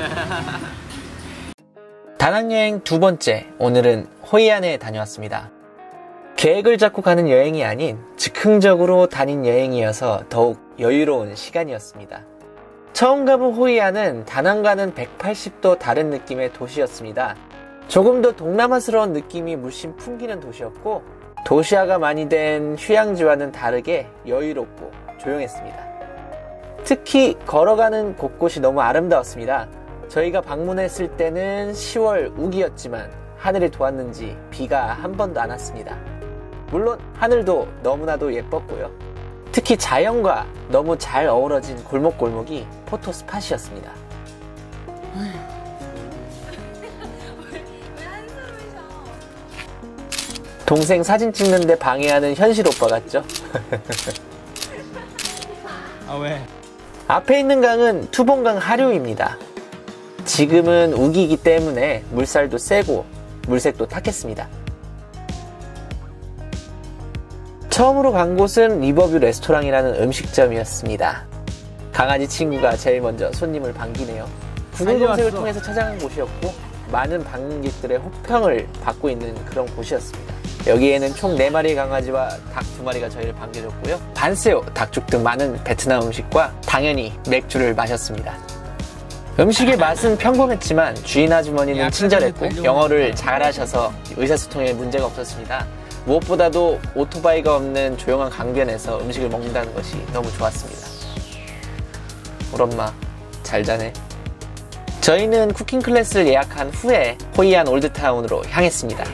다낭여행 두 번째, 오늘은 호이안에 다녀왔습니다. 계획을 잡고 가는 여행이 아닌 즉흥적으로 다닌 여행이어서 더욱 여유로운 시간이었습니다. 처음 가본 호이안은 다낭과는 180도 다른 느낌의 도시였습니다. 조금 더 동남아스러운 느낌이 물씬 풍기는 도시였고 도시화가 많이 된 휴양지와는 다르게 여유롭고 조용했습니다. 특히 걸어가는 곳곳이 너무 아름다웠습니다. 저희가 방문했을 때는 10월 우기였지만 하늘이 도왔는지 비가 한 번도 안 왔습니다. 물론 하늘도 너무나도 예뻤고요. 특히 자연과 너무 잘 어우러진 골목골목이 포토 스팟이었습니다. 동생 사진 찍는데 방해하는 현실 오빠 같죠? 아 왜? 앞에 있는 강은 투봉강 하류입니다. 지금은 우기기 때문에 물살도 세고 물색도 탁했습니다. 처음으로 간 곳은 리버뷰 레스토랑이라는 음식점이었습니다. 강아지 친구가 제일 먼저 손님을 반기네요. 구글 검색을. 통해서 찾아간 곳이었고 많은 방문객들의 호평을 받고 있는 그런 곳이었습니다. 여기에는 총 4마리의 강아지와 닭 2마리가 저희를 반겨줬고요. 반새우, 닭죽 등 많은 베트남 음식과 당연히 맥주를 마셨습니다. 음식의 맛은 평범했지만 주인 아주머니는 친절했고 영어를 거. 잘하셔서 의사소통에 문제가 없었습니다. 무엇보다도 오토바이가 없는 조용한 강변에서 음식을 먹는다는 것이 너무 좋았습니다. 우리 엄마 잘 자네. 저희는 cooking class를 예약한 후에 호이안 올드타운으로 향했습니다.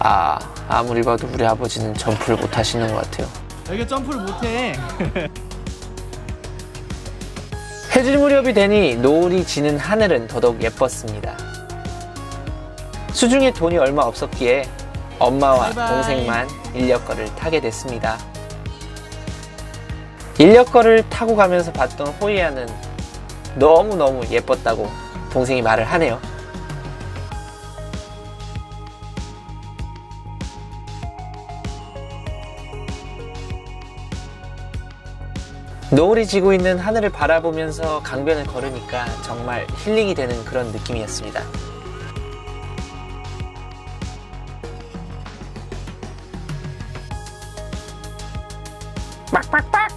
아, 아무리 봐도 우리 아버지는 점프를 못 하시는 것 같아요. 여기가 점프를 못 해. 해질 무렵이 되니 노을이 지는 하늘은 더더욱 예뻤습니다. 수중에 돈이 얼마 없었기에 엄마와 바이바이. 동생만 인력거를 타게 됐습니다. 인력거를 타고 가면서 봤던 호이안은 너무너무 예뻤다고 동생이 말을 하네요. 노을이 지고 있는 하늘을 바라보면서 강변을 걸으니까 정말 힐링이 되는 그런 느낌이었습니다. 빡빡빡!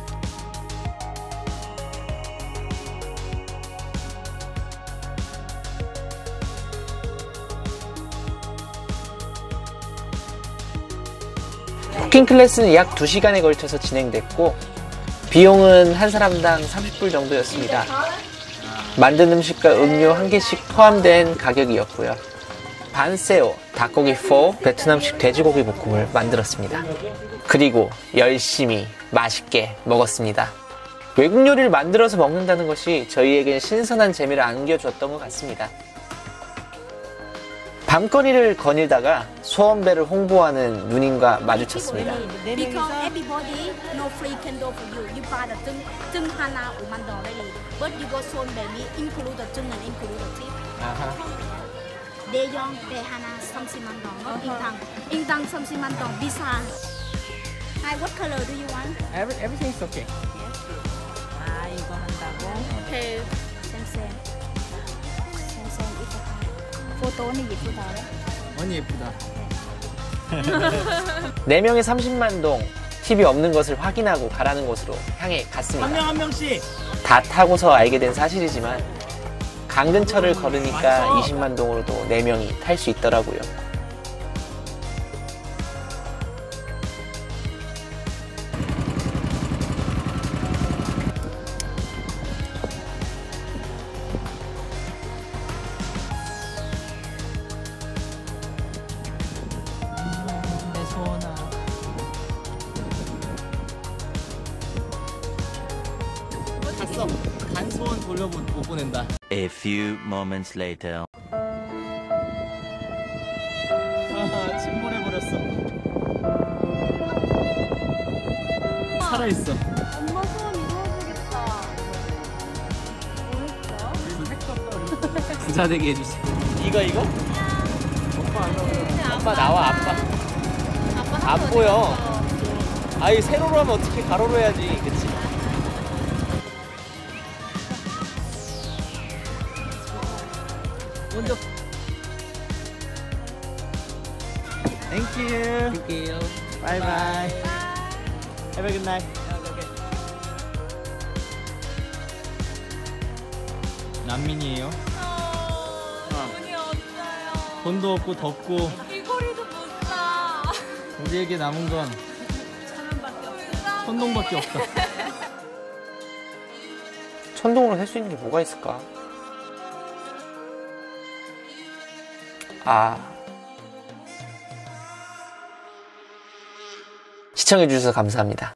쿠킹 클래스는 약 2시간에 걸쳐서 진행됐고 비용은 한 사람당 30불 정도였습니다. 만든 음식과 음료 한 개씩 포함된 가격이었고요. 반세오, 닭고기 4, 베트남식 돼지고기 볶음을 만들었습니다. 그리고 열심히 맛있게 먹었습니다. 외국 요리를 만들어서 먹는다는 것이 저희에겐 신선한 재미를 안겨줬던 것 같습니다. 밤거리를 거닐다가 소원배를 홍보하는 누님과 마주쳤습니다. Hi, what color do you want? Every, everything's okay. 포토는 예쁘다. 언니 예쁘다. 4명에 30만 동, TV 없는 것을 확인하고 가라는 곳으로 향해 갔습니다. 한 명 한 명씩. 다 타고서 알게 된 사실이지만 강 근처를 걸으니까 20만 동으로도 4명이 탈 수 있더라고요. 갔어. 간 소원 돌려 못, 못 보낸다. A few moments later. 아, 침몰해 버렸어. 살아 있어. 엄마 소원 이루어지겠다. 부자 되게 해주세요. 이거 이거? 아빠 나와 아빠. 안 보여. 아이 세로로 하면 어떻게 가로로 해야지, 그치? 먼저. Thank you. Thank you. Bye bye. Have a good night. 난민이에요. 돈이 없어요. 돈도 없고 덥고 귀걸이도 못 사. 우리에게 남은 건 천동밖에 없다. 천동으로 살수 있는 게 뭐가 있을까? 아. 시청해주셔서 감사합니다.